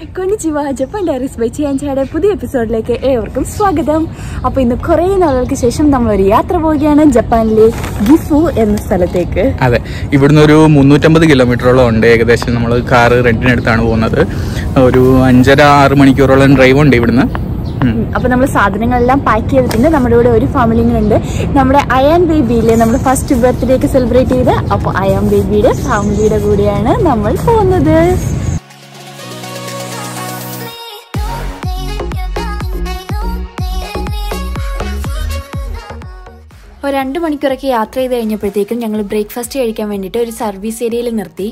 Japan diaries by ചിയാൻചായുടെ പുതിയ എപ്പിസോഡിലേക്ക് ഏവർക്കും സ്വാഗതം. അപ്പോൾ ഇന്ന് കുറേ നാളുകൾക്ക് ശേഷം നമ്മൾ ഒരു യാത്ര പോവുകയാണ് ജപ്പാനിലെ ഗിഫു എന്ന സ്ഥലത്തേക്ക്. അതെ ഇവിടുന്ന് ഒരു മുന്നൂറ്റമ്പത് കിലോമീറ്ററോളം ഉണ്ട്. ഏകദേശം നമ്മൾ കാറ് റെന്റിനടുത്താണ് പോകുന്നത്. ഒരു അഞ്ചര ആറ് മണിക്കൂറോളം ഡ്രൈവ് ഉണ്ട് ഇവിടുന്ന് അപ്പൊ നമ്മൾ സാധനങ്ങളെല്ലാം പാക്ക് ചെയ്തിട്ടുണ്ട് നമ്മുടെ ഇവിടെ ഒരു ഫാമിലിങ്ങളുണ്ട് നമ്മുടെ അയാൻ ബേബിയിലെ നമ്മുടെ ഫസ്റ്റ് ബർത്ത്ഡേ ഒക്കെ സെലിബ്രേറ്റ് ചെയ്ത് അപ്പോൾ അയാൻ ബേബിയുടെ ഫാമിലിയുടെ കൂടെയാണ് നമ്മൾ പോകുന്നത്. ഒരു രണ്ട് മണിക്കൂറൊക്കെ യാത്ര ചെയ്ത് കഴിഞ്ഞപ്പോഴത്തേക്കും ഞങ്ങൾ ബ്രേക്ക്ഫാസ്റ്റ് കഴിക്കാൻ വേണ്ടിയിട്ട് ഒരു സർവീസ് ഏരിയയിൽ നിർത്തി.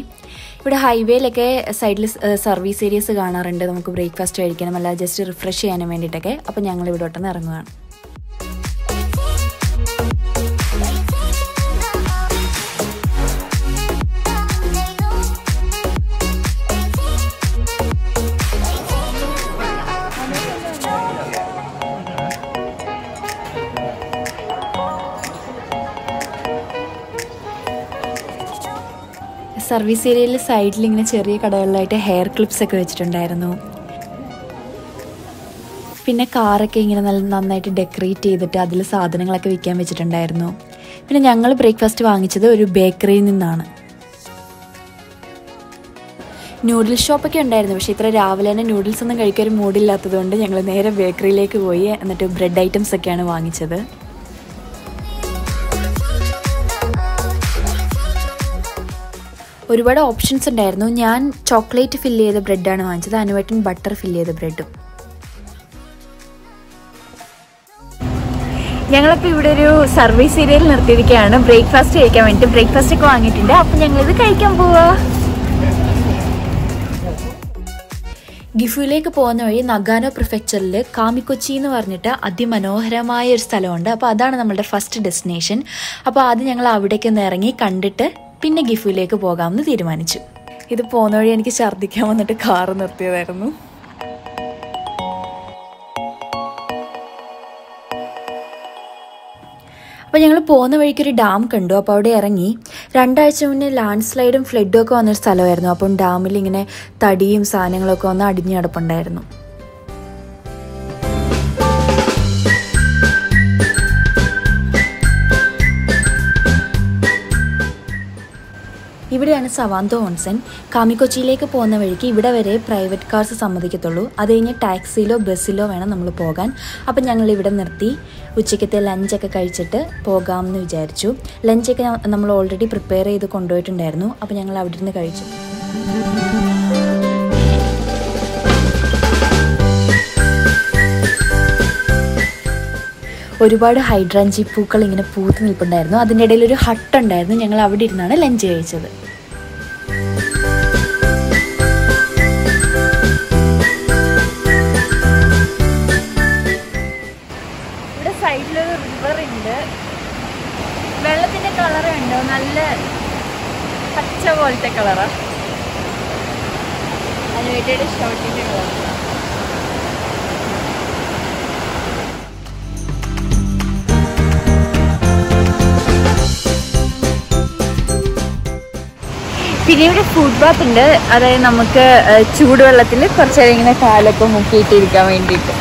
ഇവിടെ ഹൈവേയിലൊക്കെ സൈഡിൽ സർവീസ് ഏരിയസ് കാണാറുണ്ട്. നമുക്ക് ബ്രേക്ക്ഫാസ്റ്റ് കഴിക്കണം അല്ല ജസ്റ്റ് റിഫ്രഷ് ചെയ്യാനും വേണ്ടിയിട്ടൊക്കെ. അപ്പോൾ ഞങ്ങൾ ഇവിടോട്ടൊന്ന് ഇറങ്ങുകയാണ് സർവീസ് ഏരിയയിൽ സൈഡിൽ ഇങ്ങനെ ചെറിയ കടകളിലായിട്ട് ഹെയർ ക്ലിപ്സ് ഒക്കെ വെച്ചിട്ടുണ്ടായിരുന്നു. പിന്നെ കാറൊക്കെ ഇങ്ങനെ നല്ല നന്നായിട്ട് ഡെക്കറേറ്റ് ചെയ്തിട്ട് അതിൽ സാധനങ്ങളൊക്കെ വിൽക്കാൻ വെച്ചിട്ടുണ്ടായിരുന്നു. പിന്നെ ഞങ്ങൾ ബ്രേക്ക്ഫാസ്റ്റ് വാങ്ങിച്ചത് ഒരു ബേക്കറിയിൽ നിന്നാണ്. നൂഡിൽസ് ഷോപ്പൊക്കെ ഉണ്ടായിരുന്നു. പക്ഷേ ഇത്ര രാവിലെ തന്നെ നൂഡിൽസ് ഒന്നും കഴിക്കാൻ ഒരു മൂഡില്ലാത്തതുകൊണ്ട് ഞങ്ങൾ നേരെ ബേക്കറിയിലേക്ക് പോയി. എന്നിട്ട് ബ്രെഡ് ഐറ്റംസ് ഒക്കെയാണ് വാങ്ങിച്ചത്. ഒരുപാട് ഓപ്ഷൻസ് ഉണ്ടായിരുന്നു. ഞാൻ ചോക്ലേറ്റ് ഫില്ല് ചെയ്ത ബ്രെഡാണ് വാങ്ങിച്ചത്. അനുവേട്ടൻ ബട്ടർ ഫില്ല് ചെയ്ത ബ്രെഡും ഞങ്ങളിപ്പോൾ ഇവിടെ ഒരു സർവീസ് ഏരിയയിൽ നിർത്തിയിരിക്കുകയാണ്. ബ്രേക്ക്ഫാസ്റ്റ് കഴിക്കാൻ വേണ്ടിയിട്ട് ബ്രേക്ക്ഫാസ്റ്റ് ഒക്കെ വാങ്ങിയിട്ടുണ്ട്. അപ്പം ഞങ്ങളിത് കഴിക്കാൻ പോവാ. ഗിഫുവിലേക്ക് പോകുന്ന വഴി നഗാനോ പ്രിഫെക്ചറിൽ കാമിക്കൊച്ചി എന്ന് പറഞ്ഞിട്ട് അതിമനോഹരമായ ഒരു സ്ഥലമുണ്ട്. അപ്പോൾ അതാണ് നമ്മളുടെ ഫസ്റ്റ് ഡെസ്റ്റിനേഷൻ അപ്പോൾ ആദ്യം ഞങ്ങൾ അവിടേക്ക് ഒന്ന് ഇറങ്ങി കണ്ടിട്ട് പിന്നെ ഗിഫുവിലേക്ക് പോകാമെന്ന് തീരുമാനിച്ചു. ഇത് പോകുന്ന വഴി എനിക്ക് ഛർദ്ദിക്കാൻ വന്നിട്ട് കാറ് നിർത്തിയതായിരുന്നു. അപ്പോൾ ഞങ്ങൾ പോകുന്ന വഴിക്ക് ഒരു ഡാം കണ്ടു. അപ്പോൾ അവിടെ ഇറങ്ങി. രണ്ടാഴ്ച മുന്നേ ലാൻഡ് സ്ലൈഡും ഫ്ലഡും ഒക്കെ വന്നൊരു സ്ഥലമായിരുന്നു. അപ്പം ഡാമിൽ ഇങ്ങനെ തടിയും സാധനങ്ങളൊക്കെ വന്ന് അടിഞ്ഞു കിടപ്പുണ്ടായിരുന്നു. ഇവിടെയാണ് സവാന്തോ ഓൺസൻ കാമിക്കൊച്ചിയിലേക്ക് പോകുന്ന വഴിക്ക് ഇവിടെ വരെ പ്രൈവറ്റ് കാർസ് സമ്മതിക്കത്തുള്ളൂ. അത് കഴിഞ്ഞ് ടാക്സിയിലോ ബസ്സിലോ വേണം നമ്മൾ പോകാൻ. അപ്പം ഞങ്ങൾ ഇവിടെ നിർത്തി. ഉച്ചയ്ക്കത്തെ ലഞ്ചൊക്കെ കഴിച്ചിട്ട് പോകാമെന്ന് വിചാരിച്ചു. ലഞ്ചൊക്കെ നമ്മൾ ഓൾറെഡി പ്രിപ്പയർ ചെയ്ത് കൊണ്ടുപോയിട്ടുണ്ടായിരുന്നു. അപ്പം ഞങ്ങൾ അവിടെ നിന്ന് കഴിച്ചു. ഒരുപാട് ഹൈഡ്രാഞ്ചി പൂക്കൾ ഇങ്ങനെ പൂത്ത് നിൽപ്പുണ്ടായിരുന്നു. അതിന്റെ ഇടയിൽ ഒരു ഹട്ട് ഉണ്ടായിരുന്നു. ഞങ്ങൾ അവിടെ ഇരുന്നാണ് ലഞ്ച് കഴിച്ചത്. നല്ല പച്ച പോലത്തെ കളറാ അനുവേറ്റയുടെ ഷോട്ടിന്റെ കളർ പിന്നെ ഇവിടെ ഫുഡ് ബാത്ത് ഉണ്ട്. അതായത് നമുക്ക് ചൂടുവെള്ളത്തിൽ കുറച്ചേരം ഇങ്ങനെ കാലൊക്കെ മുക്കിയിട്ടിരിക്കാൻ വേണ്ടിയിട്ട്.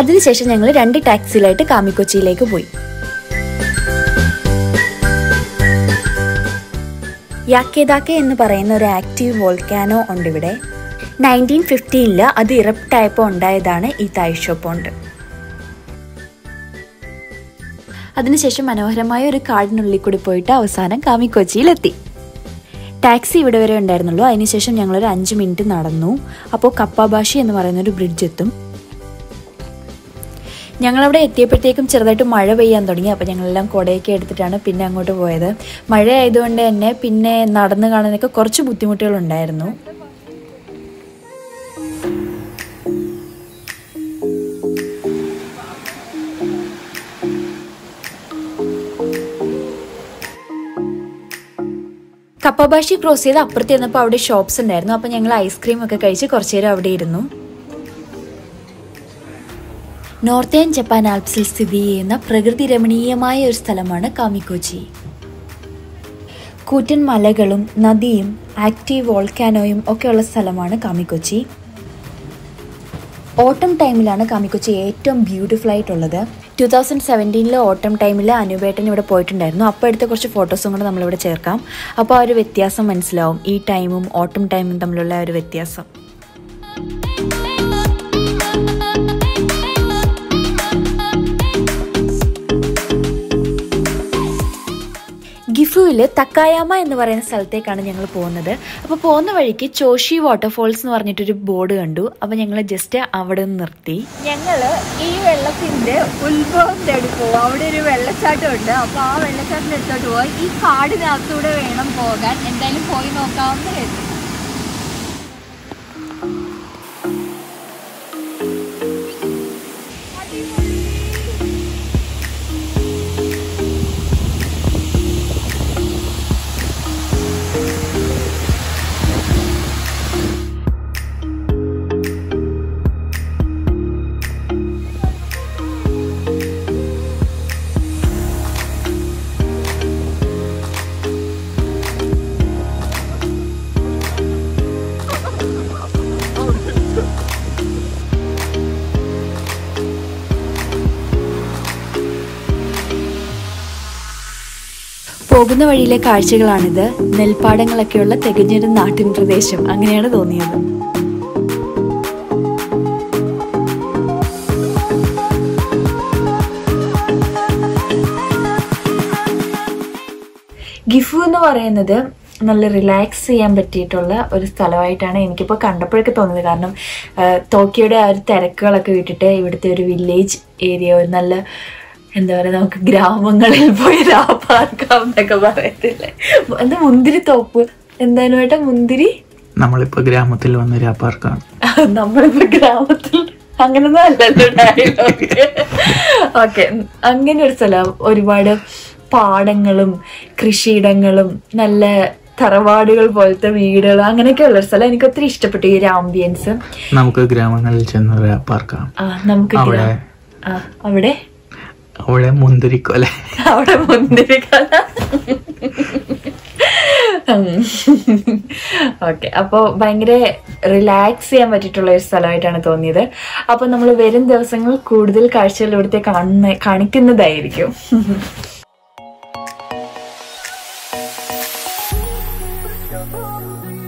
അതിനുശേഷം ഞങ്ങൾ രണ്ട് ടാക്സിയിലായിട്ട് കാമിക്കൊച്ചിയിലേക്ക് പോയി. യാക്കേദാക്കെ എന്ന് പറയുന്ന ഒരു ആക്റ്റീവ് വോൾക്കാനോ ഉണ്ട് ഇവിടെ നയന്റീൻ ഫിഫ്റ്റീനിൽ അത് ഇറപ്റ്റ് ആയപ്പോൾ ഉണ്ടായതാണ് ഈ തായ് പോണ്ട് അതിനുശേഷം മനോഹരമായ ഒരു കാടിനുള്ളിൽ കൂടി പോയിട്ട് അവസാനം കാമിക്കൊച്ചിയിലെത്തി. ടാക്സി ഇവിടെ വരെ ഉണ്ടായിരുന്നുള്ളൂ. അതിനുശേഷം ഞങ്ങളൊരു അഞ്ച് മിനിറ്റ് നടന്നു. അപ്പോൾ കപ്പാബാഷി എന്ന് പറയുന്ന ഒരു ബ്രിഡ്ജ് എത്തും ഞങ്ങളവിടെ എത്തിയപ്പോഴത്തേക്കും ചെറുതായിട്ട് മഴ പെയ്യാൻ തുടങ്ങി. അപ്പോൾ ഞങ്ങളെല്ലാം കുടയൊക്കെ എടുത്തിട്ടാണ് പിന്നെ അങ്ങോട്ട് പോയത്. മഴ ആയതുകൊണ്ട് തന്നെ പിന്നെ നടന്നു കാണാനൊക്കെ കുറച്ച് ബുദ്ധിമുട്ടുകളുണ്ടായിരുന്നു. കപ്പബാഷി ക്രോസ് ചെയ്ത് അപ്പുറത്ത് ചെന്നപ്പോൾ അവിടെ ഷോപ്സ് ഉണ്ടായിരുന്നു. അപ്പോൾ ഞങ്ങൾ ഐസ്ക്രീം ഒക്കെ കഴിച്ച് കുറച്ചു നേരം അവിടെ ഇരുന്നു. നോർത്തേൺ ജപ്പാൻ ആൽപ്സിൽ സ്ഥിതി ചെയ്യുന്ന പ്രകൃതി രമണീയമായ ഒരു സ്ഥലമാണ് കാമിക്കോച്ചി കൂറ്റൻ മലകളും നദിയും ആക്റ്റീവ് വോൾക്കാനോയും ഒക്കെയുള്ള സ്ഥലമാണ് കാമിക്കൊച്ചി ഓട്ടം ടൈമിലാണ് കാമിക്കൊച്ചി ഏറ്റവും ബ്യൂട്ടിഫുൾ ആയിട്ടുള്ളത്. ടു തൗസൻഡ് സെവന്റീനിലെ ഓട്ടം ടൈമിൽ അനുപേട്ടൻ ഇവിടെ പോയിട്ടുണ്ടായിരുന്നു. അപ്പോൾ എടുത്ത കുറച്ച് ഫോട്ടോസും കൂടെ നമ്മളിവിടെ ചേർക്കാം. അപ്പോൾ ആ ഒരു വ്യത്യാസം മനസ്സിലാവും. ഈ ടൈമും ഓട്ടം ടൈമും തമ്മിലുള്ള ഒരു വ്യത്യാസം. ഗിഫുവിൽ തക്കായാമ എന്ന് പറയുന്ന സ്ഥലത്തേക്കാണ് ഞങ്ങൾ പോകുന്നത്. അപ്പോൾ പോകുന്ന വഴിക്ക് ചോഷി വാട്ടർഫോൾസ് എന്ന് പറഞ്ഞിട്ടൊരു ബോർഡ് കണ്ടു. അപ്പോൾ ഞങ്ങൾ ജസ്റ്റ് അവിടെ നിന്ന് നിർത്തി. ഞങ്ങൾ ഈ വെള്ളത്തിന്റെ ഉത്ഭവം തേടി പോകും അവിടെ ഒരു വെള്ളച്ചാട്ടം ഉണ്ട് അപ്പോൾ ആ വെള്ളച്ചാട്ടത്തിന്റെ അടുത്തോട്ട് പോയി ഈ കാടിനകത്തൂടെ വേണം പോകാൻ. എന്തായാലും പോയി നോക്കാവുന്ന കരുതി പോകുന്ന വഴിയിലെ കാഴ്ചകളാണിത്. നെൽപ്പാടങ്ങളൊക്കെയുള്ള തികഞ്ഞൊരു നാട്ടിൻ പ്രദേശം. അങ്ങനെയാണ് തോന്നിയത്. ഗിഫു എന്ന് പറയുന്നത് നല്ല റിലാക്സ് ചെയ്യാൻ പറ്റിയിട്ടുള്ള ഒരു സ്ഥലമായിട്ടാണ് എനിക്കിപ്പോൾ കണ്ടപ്പോഴൊക്കെ തോന്നിയത് കാരണം ടോക്കിയോടെ ആ ഒരു തിരക്കുകളൊക്കെ വിട്ടിട്ട് ഇവിടുത്തെ ഒരു വില്ലേജ് ഏരിയ ഒരു നല്ല എന്താ പറയുക നമുക്ക് ഗ്രാമങ്ങളിൽ പോയി രാപ്പാർക്കാം എന്നൊക്കെ പറയത്തില്ലേ? എന്താ മുന്തിരി തോപ്പ്? എന്തായാലും ഏട്ടാ മുന്തിരി? നമ്മളിപ്പോ ഗ്രാമത്തിൽ വന്ന രാപ്പാർക്കാണ് നമ്മളിപ്പോ ഗ്രാമത്തിൽ അങ്ങനൊന്നും അല്ലല്ലോ ഡയലോഗ് ഓക്കെ അങ്ങനെ ഒരു സ്ഥലം. ഒരുപാട് പാടങ്ങളും കൃഷിയിടങ്ങളും നല്ല തറവാടുകൾ പോലത്തെ വീടുകൾ അങ്ങനെയൊക്കെ ഉള്ള സ്ഥലം. എനിക്ക് ഒത്തിരി ഇഷ്ടപ്പെട്ടു ഈ ഒരു ആംബിയൻസ് നമുക്ക് ഗ്രാമങ്ങളിൽ ചെന്ന് പാർക്കാം നമുക്ക് അവിടെ അവിടെ മുന്തിരിക്കോല അവിടെ മുന്തിരിക്കോല ഓക്കെ. അപ്പോൾ ഭയങ്കര റിലാക്സ് ചെയ്യാൻ പറ്റിയിട്ടുള്ള ഒരു സ്ഥലമായിട്ടാണ് തോന്നിയത്. അപ്പോൾ നമ്മൾ വരും ദിവസങ്ങൾ കൂടുതൽ കാഴ്ചകൾ ഇവിടുത്തെ കാണുന്ന കാണിക്കുന്നതായിരിക്കും. Oh,